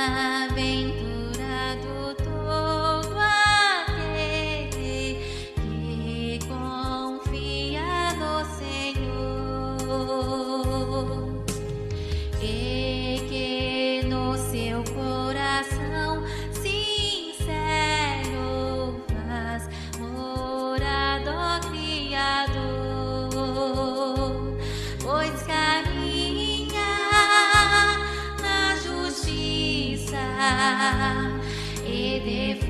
aventura. e devo